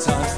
sometimes.